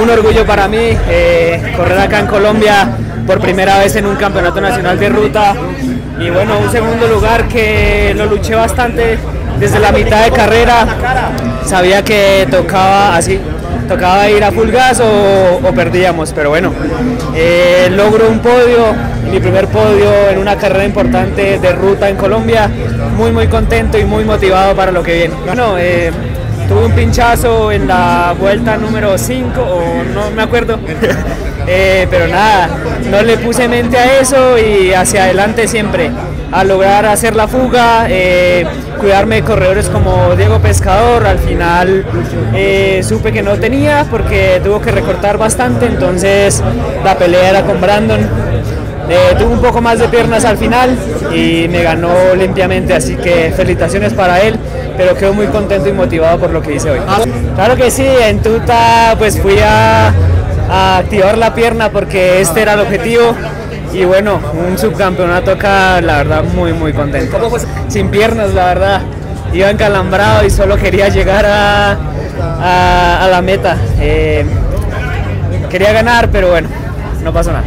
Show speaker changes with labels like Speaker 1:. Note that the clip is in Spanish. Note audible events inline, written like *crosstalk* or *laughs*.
Speaker 1: un orgullo para mí eh, correr acá en Colombia por primera vez en un campeonato nacional de ruta. Y bueno, un segundo lugar que lo luché bastante desde la mitad de carrera, sabía que tocaba así, tocaba ir a full gas o, perdíamos, pero bueno, eh, logro un podio, mi primer podio en una carrera importante de ruta en Colombia, muy muy contento y muy motivado para lo que viene. Bueno, eh, tuve un pinchazo en la vuelta número 5 o no me acuerdo. *laughs* Eh, pero nada, no le puse mente a eso y hacia adelante siempre, a lograr hacer la fuga, eh, cuidarme de corredores como Diego Pescador, al final eh, supe que no tenía porque tuvo que recortar bastante, entonces la pelea era con Brandon. tuvo un poco más de piernas al final y me ganó limpiamente, así que felicitaciones para él pero quedo muy contento y motivado por lo que hice hoy. Claro que sí, en Tuta pues fui a, activar la pierna porque este era el objetivo y bueno, un subcampeonato acá, la verdad muy muy contento. Sin piernas, la verdad, iba encalambrado y solo quería llegar a, a, la meta. Eh, quería ganar, pero bueno, no pasó nada.